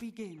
begins.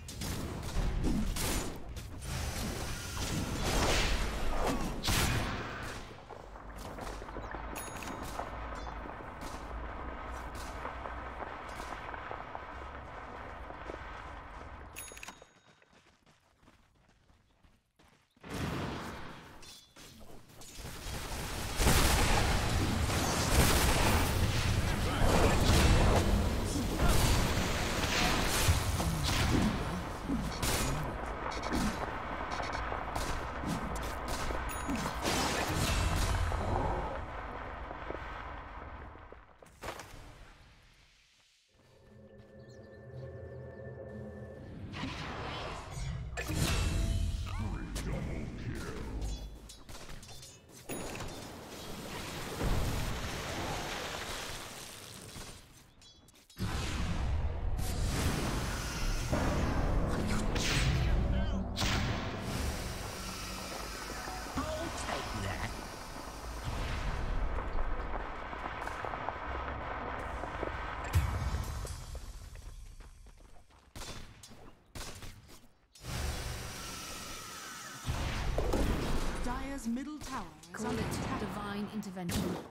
Dire's middle tower is Call under it divine intervention.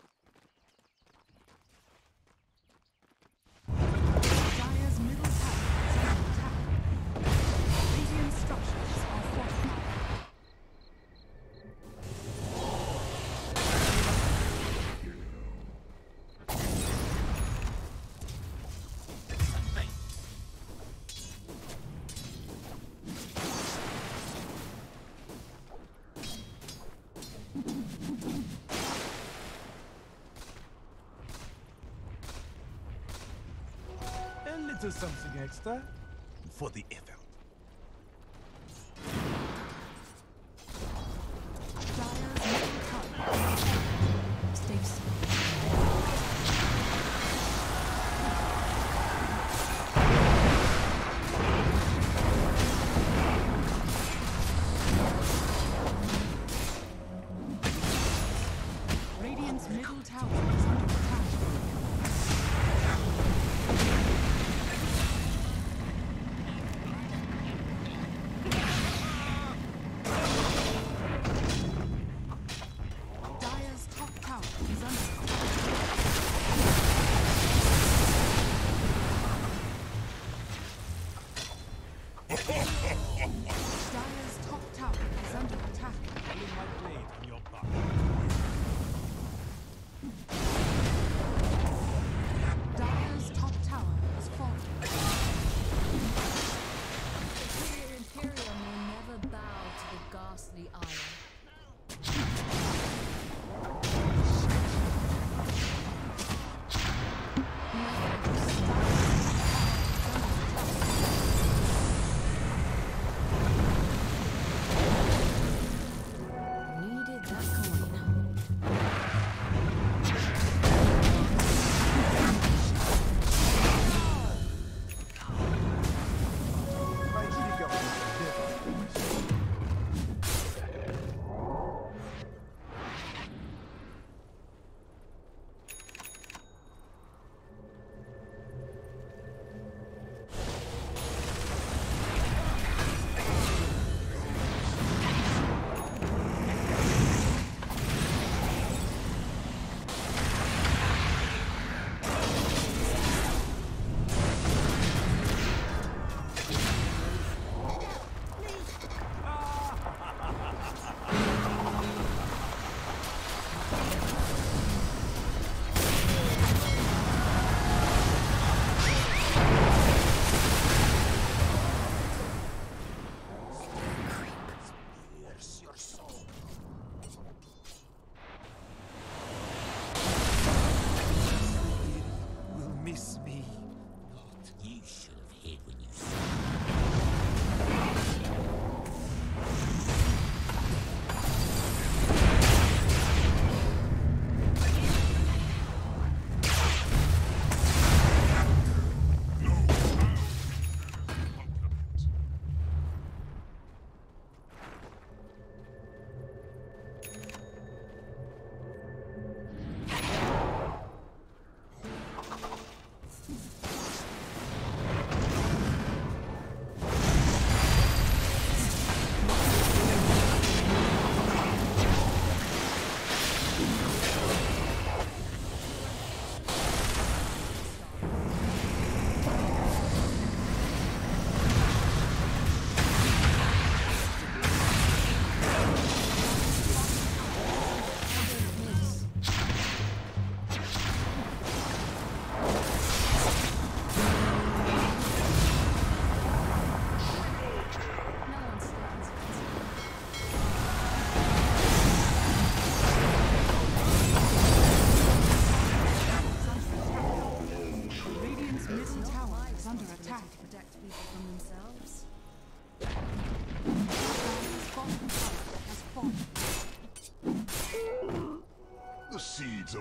Something extra for the effort.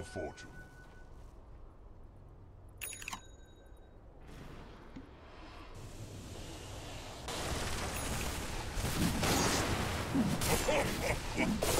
Of fortune.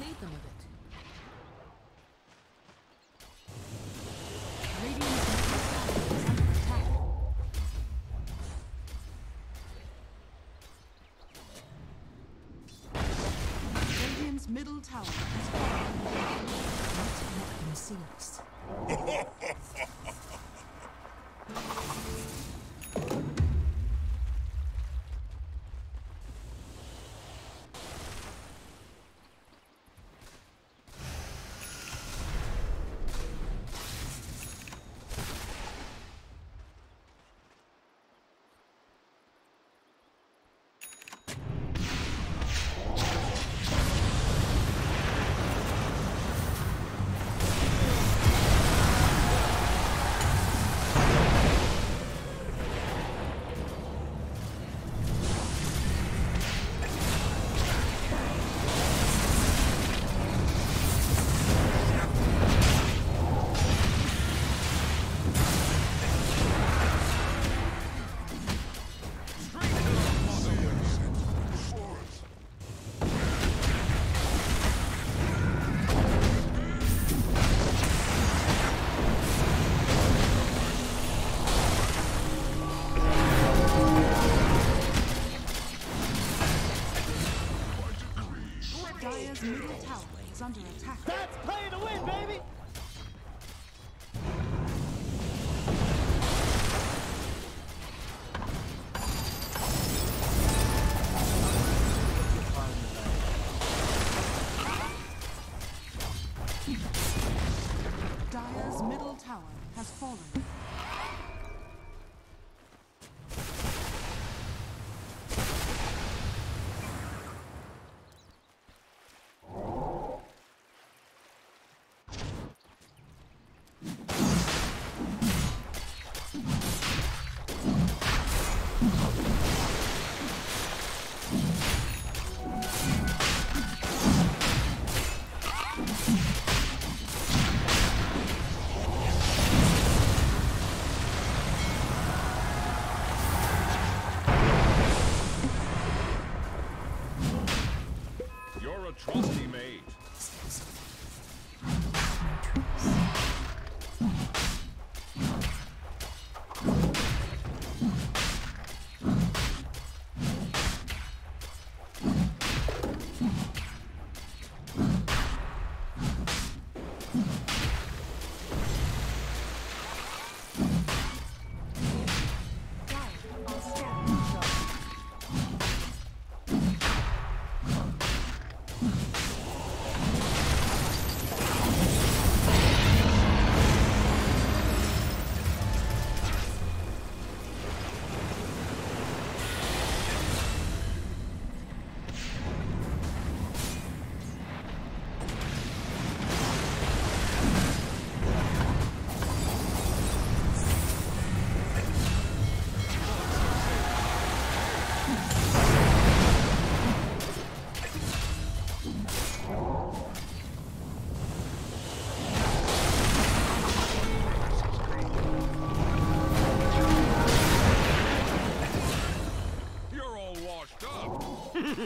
lead them a bit. Middle tower is falling. Not let them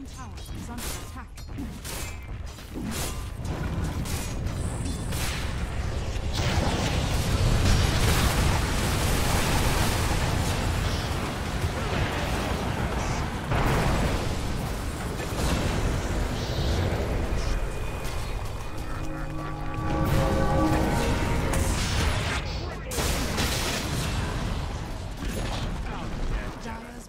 Bottom tower is under attack. Dire's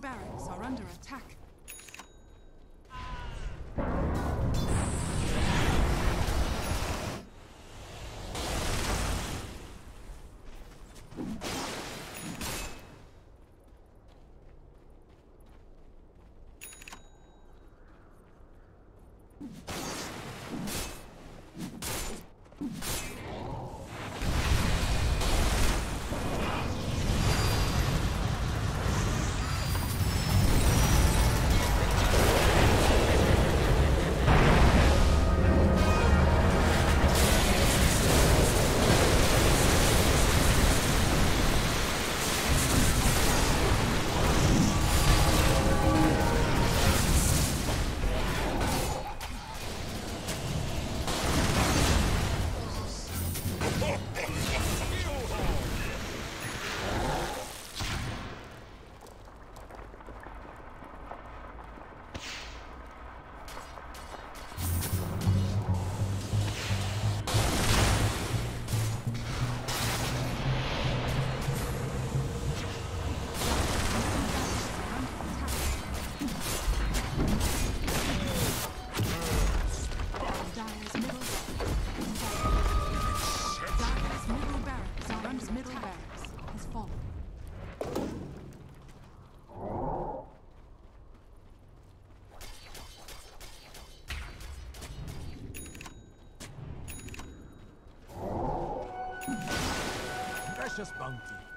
barracks are under attack. precious bounty.